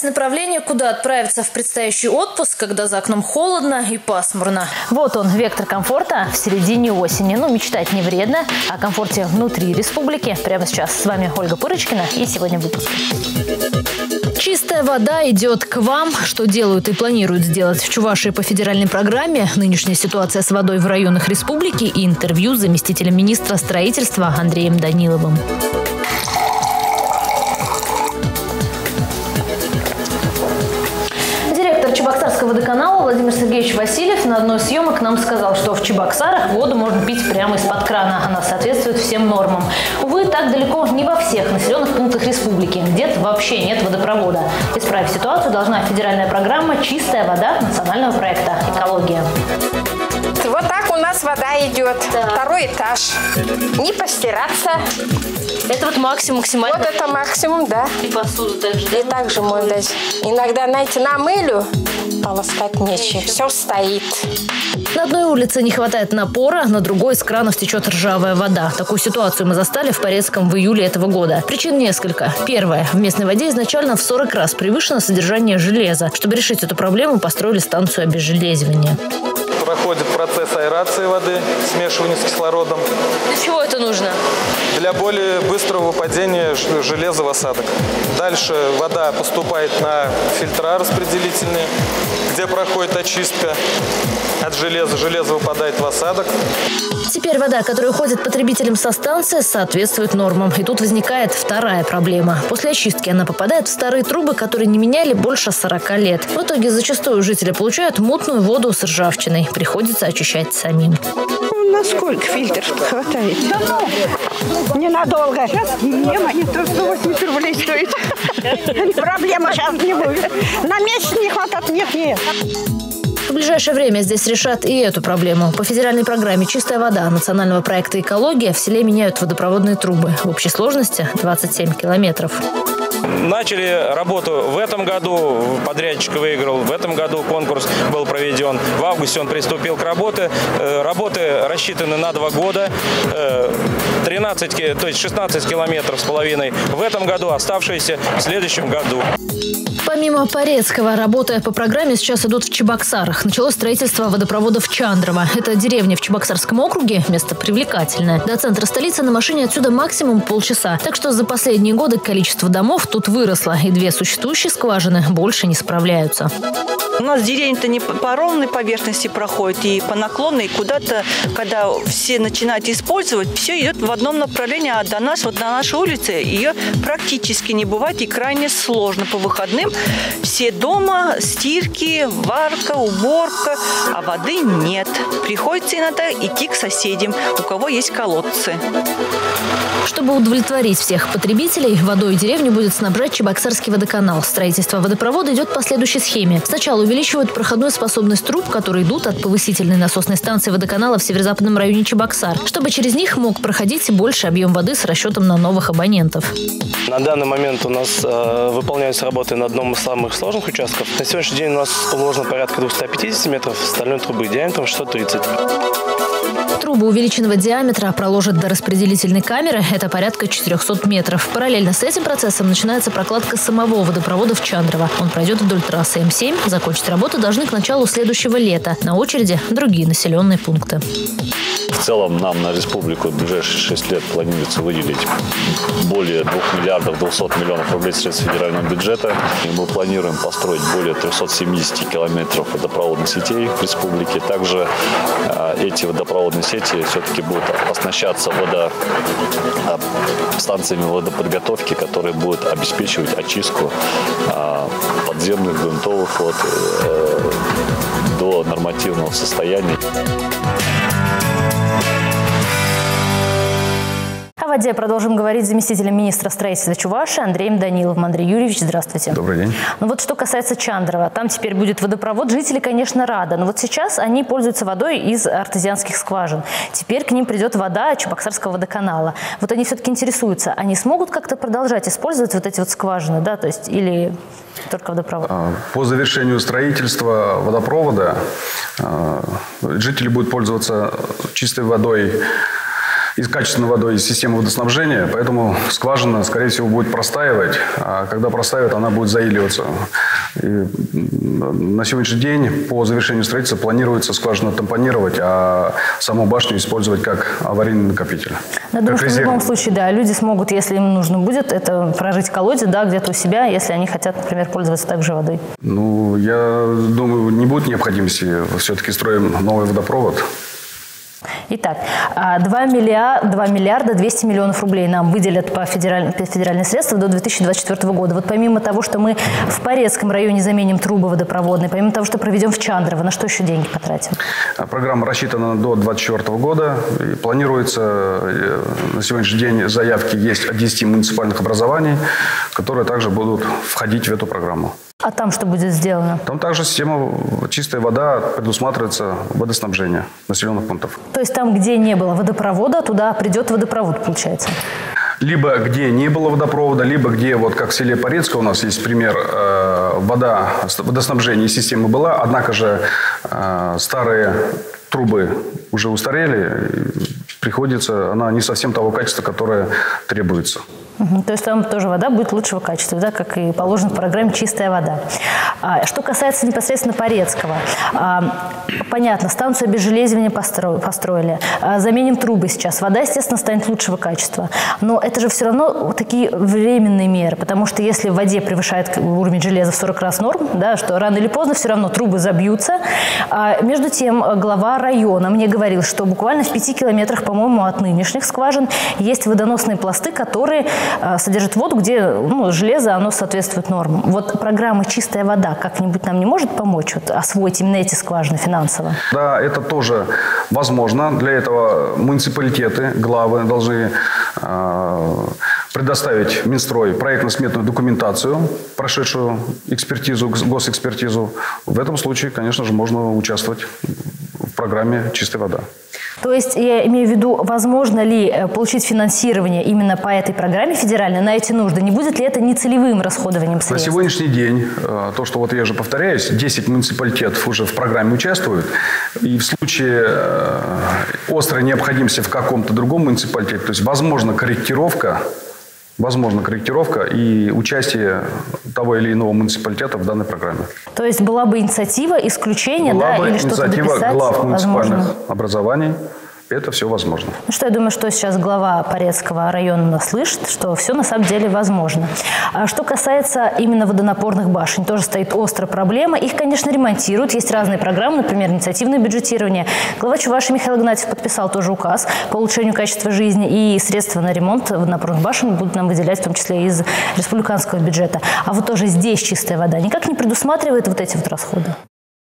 выбирать направление, куда отправиться в предстоящий отпуск, когда за окном холодно и пасмурно. Вот он, вектор комфорта в середине осени. Ну, мечтать не вредно. О комфорте внутри республики прямо сейчас с вами Ольга Пырочкина и сегодня в выпуске. Чистая вода идет к вам. Что делают и планируют сделать в Чувашии по федеральной программе, нынешняя ситуация с водой в районах республики и интервью с заместителем министра строительства Андреем Даниловым. Водоканала Владимир Сергеевич Васильев на одной из съемок нам сказал, что в Чебоксарах воду можно пить прямо из-под крана. Она соответствует всем нормам. Увы, так далеко не во всех населенных пунктах республики. Где-то вообще нет водопровода. Исправить ситуацию должна федеральная программа «Чистая вода» национального проекта «Экология». Вот так у нас вода идет. Да. Второй этаж. Не постираться. Это вот максимум, максимально? Вот это максимум, да. И посуду также, да? И также можно. Иногда, знаете, намылю, полоскать нечего. Все стоит. На одной улице не хватает напора, на другой из кранов течет ржавая вода. Такую ситуацию мы застали в Порецком в июле этого года. Причин несколько. Первое. В местной воде изначально в 40 раз превышено содержание железа. Чтобы решить эту проблему, построили станцию обезжелезивания проходит процесс аэрации воды, смешивания с кислородом. Для чего это нужно? Для более быстрого выпадения железа в осадок. Дальше вода поступает на фильтра распределительные, где проходит очистка от железа. Железо выпадает в осадок. Теперь вода, которая уходит потребителям со станции, соответствует нормам. И тут возникает вторая проблема. После очистки она попадает в старые трубы, которые не меняли больше 40 лет. В итоге зачастую жители получают мутную воду с ржавчиной. Приходится очищать самим. Ну, насколько фильтр хватает? Да много. Ненадолго. Сейчас мне монитор 180 рублей стоит. Проблема сейчас не будет. На месяц не хватает? Нет, нет. В ближайшее время здесь решат и эту проблему. По федеральной программе «Чистая вода» национального проекта «Экология» в селе меняют водопроводные трубы. В общей сложности 27 километров. Начали работу в этом году, подрядчик выиграл, в этом году конкурс был проведен. В августе он приступил к работе. Э, работы рассчитаны на два года. 13, э, то есть 16 километров с половиной в этом году, оставшиеся в следующем году. Помимо Порецкого, работая по программе, сейчас идут в Чебоксарах. Началось строительство водопровода в Чандрово. Это деревня в Чебоксарском округе, место привлекательное. До центра столицы на машине отсюда максимум полчаса. Так что за последние годы количество домов тут выросло, и две существующие скважины больше не справляются. У нас деревня-то не по ровной поверхности проходит, и по наклонной, куда-то, когда все начинают использовать, все идет в одном направлении, а до нас, вот на нашей улице, ее практически не бывает, и крайне сложно по выходным. Все дома, стирки, варка, уборка, а воды нет. Приходится иногда идти к соседям, у кого есть колодцы. Чтобы удовлетворить всех потребителей, водой деревню будет снабжать Чебоксарский водоканал. Строительство водопровода идет по следующей схеме. Сначала увеличивают проходную способность труб, которые идут от повысительной насосной станции водоканала в северо-западном районе Чебоксар, чтобы через них мог проходить больше объем воды с расчетом на новых абонентов. На данный момент у нас э, выполняются работы на одном из самых сложных участков. На сегодняшний день у нас уложено порядка 250 метров стальной трубы диаметром 630. Трубы увеличенного диаметра проложат до распределительной камеры. Это порядка 400 метров. Параллельно с этим процессом начинается прокладка самого водопровода в Чандрово. Он пройдет вдоль трассы М7. Закончить работу должны к началу следующего лета. На очереди другие населенные пункты. В целом нам на республику в ближайшие 6 лет планируется выделить более 2 миллиардов 200 миллионов рублей средств федерального бюджета. И мы планируем построить более 370 километров водопроводных сетей в республике. Также э, эти водопроводные сети все-таки будут оснащаться водо, станциями водоподготовки, которые будут обеспечивать очистку э, подземных грунтовых вод э, до нормативного состояния. Воде продолжим говорить с заместителем министра строительства Чуваши Андреем Даниловым. Андрей Юрьевич, здравствуйте. Добрый день. Ну вот что касается Чандрова, там теперь будет водопровод. Жители, конечно, рады. Но вот сейчас они пользуются водой из артезианских скважин. Теперь к ним придет вода Чебоксарского водоканала. Вот они все-таки интересуются, они смогут как-то продолжать использовать вот эти вот скважины, да, то есть или только водопровод? А, по завершению строительства водопровода а, жители будут пользоваться чистой водой из качественной водой из системы водоснабжения, поэтому скважина, скорее всего, будет простаивать, а когда простаивает, она будет заиливаться. И на сегодняшний день по завершению строительства планируется скважину тампонировать, а саму башню использовать как аварийный накопитель. Я думаю, что в любом случае, да, люди смогут, если им нужно будет, это прожить колодец, да, где-то у себя, если они хотят, например, пользоваться также водой. Ну, я думаю, не будет необходимости. Все-таки строим новый водопровод. Итак, 2 миллиарда, 2 миллиарда 200 миллионов рублей нам выделят по федеральным, федеральные средства до 2024 года. Вот помимо того, что мы в Порецком районе заменим трубы водопроводные, помимо того, что проведем в Чандрово, на что еще деньги потратим? А программа рассчитана до 2024 года. И планируется э, на сегодняшний день заявки есть от 10 муниципальных образований, которые также будут входить в эту программу. А там что будет сделано? Там также система чистая вода предусматривается водоснабжение населенных пунктов. То есть там, где не было водопровода, туда придет водопровод, получается? Либо где не было водопровода, либо где, вот как в селе Порецко у нас есть пример, э, вода, водоснабжение системы была, однако же э, старые трубы уже устарели, приходится, она не совсем того качества, которое требуется. Угу. То есть там тоже вода будет лучшего качества, да, как и положено в программе «Чистая вода». А, что касается непосредственно Порецкого. А, понятно, станцию обезжелезивания постро, построили. А, заменим трубы сейчас. Вода, естественно, станет лучшего качества. Но это же все равно такие временные меры, потому что если в воде превышает уровень железа в 40 раз норм, да, что рано или поздно все равно трубы забьются. А, между тем, глава района мне говорил, что буквально в 5 километрах, по-моему, от нынешних скважин есть водоносные пласты, которые содержит воду, где ну, железо, оно соответствует нормам. Вот программа «Чистая вода» как-нибудь нам не может помочь вот, освоить именно эти скважины финансово? Да, это тоже возможно. Для этого муниципалитеты, главы должны э, предоставить Минстрой проектно-сметную документацию, прошедшую экспертизу, госэкспертизу. В этом случае, конечно же, можно участвовать в программе «Чистая вода». То есть я имею в виду, возможно ли э, получить финансирование именно по этой программе федеральной на эти нужды? Не будет ли это нецелевым расходованием средств? На сегодняшний день, э, то, что вот я же повторяюсь, 10 муниципалитетов уже в программе участвуют. И в случае э, острой необходимости в каком-то другом муниципалитете, то есть возможно корректировка возможна корректировка и участие того или иного муниципалитета в данной программе. То есть была бы инициатива исключения, была да, бы или что-то дописать? глав муниципальных возможно. образований это все возможно. Ну что, я думаю, что сейчас глава Порецкого района слышит, что все на самом деле возможно. А что касается именно водонапорных башен, тоже стоит острая проблема. Их, конечно, ремонтируют. Есть разные программы, например, инициативное бюджетирование. Глава Чуваши Михаил Игнатьев подписал тоже указ по улучшению качества жизни, и средства на ремонт водонапорных башен будут нам выделять, в том числе из республиканского бюджета. А вот тоже здесь чистая вода никак не предусматривает вот эти вот расходы.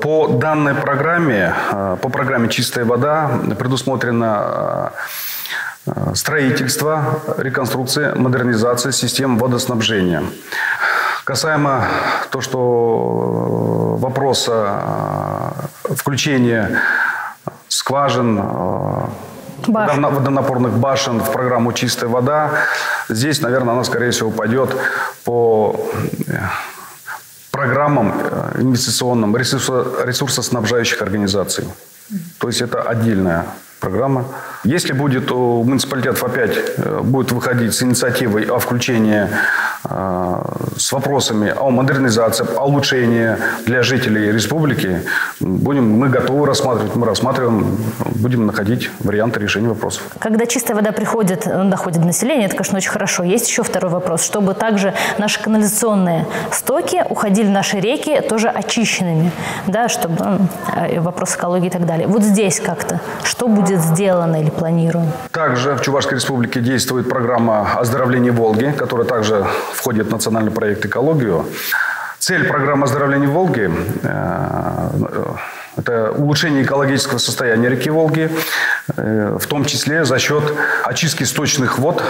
По данной программе, э, по программе «Чистая вода» предусмотрено э, строительство, реконструкция, модернизация систем водоснабжения. Касаемо то, что вопроса включения скважин, башен. водонапорных башен в программу «Чистая вода», здесь, наверное, она, скорее всего, пойдет по программам э, инвестиционным ресурсоснабжающих организаций. То есть это отдельная программа. Если будет у муниципалитетов опять э, будет выходить с инициативой о включении Э, с вопросами о модернизации, о улучшении для жителей республики, будем, мы готовы рассматривать, мы рассматриваем, будем находить варианты решения вопросов. Когда чистая вода приходит, э, доходит до населения, это, конечно, очень хорошо. Есть еще второй вопрос, чтобы также наши канализационные стоки уходили в наши реки тоже очищенными, да, чтобы э, вопрос экологии и так далее. Вот здесь как-то, что будет сделано или планируем? Также в Чувашской республике действует программа оздоровления Волги, которая также входит в национальный проект «Экологию». Цель программы оздоровления Волги э, – это улучшение экологического состояния реки Волги, э, в том числе за счет очистки сточных вод,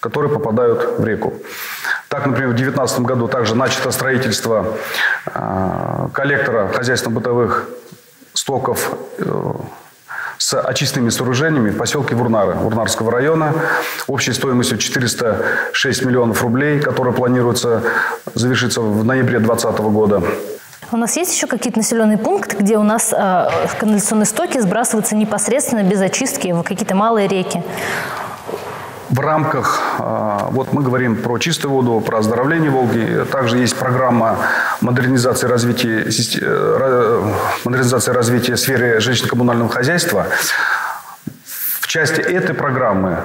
которые попадают в реку. Так, например, в 2019 году также начато строительство э, коллектора хозяйственно-бытовых стоков с очистными сооружениями в поселке Вурнары, Вурнарского района, общей стоимостью 406 миллионов рублей, которая планируется завершиться в ноябре 2020 года. У нас есть еще какие-то населенные пункты, где у нас э, канализационные стоки сбрасываются непосредственно без очистки в какие-то малые реки? В рамках, а, вот мы говорим про чистую воду, про оздоровление Волги. Также есть программа модернизации развития, э, модернизации развития сферы жилищно-коммунального хозяйства. В части этой программы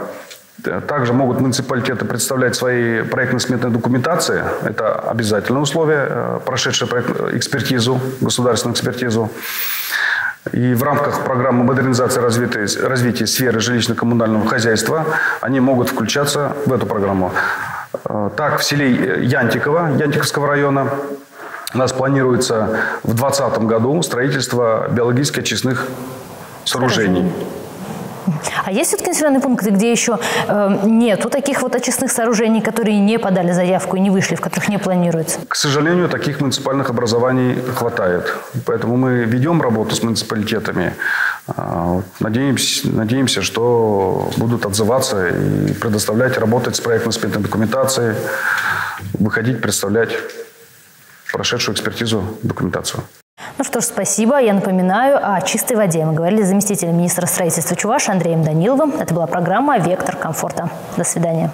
также могут муниципалитеты представлять свои проектно-сметные документации. Это обязательное условие, э, прошедшее экспертизу, государственную экспертизу. И в рамках программы модернизации развития, развития сферы жилищно-коммунального хозяйства они могут включаться в эту программу. Э, так, в селе Янтиково, Янтиковского района, у нас планируется в 2020 году строительство биологически очистных сооружений. А есть все-таки населенные пункты, где еще э, нету таких вот очистных сооружений, которые не подали заявку и не вышли, в которых не планируется? К сожалению, таких муниципальных образований хватает. Поэтому мы ведем работу с муниципалитетами. А, надеемся, надеемся, что будут отзываться и предоставлять, работать с проектно-сметной документацией, выходить, представлять прошедшую экспертизу документацию. Ну что ж, спасибо. Я напоминаю о чистой воде. Мы говорили с заместителем министра строительства Чуваши Андреем Даниловым. Это была программа «Вектор комфорта». До свидания.